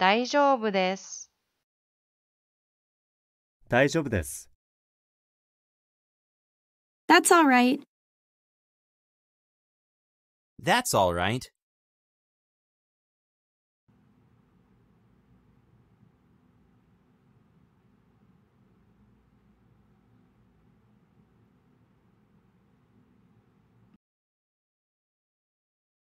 大丈夫です。大丈夫です。That's all right. That's all right.